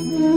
Thank you.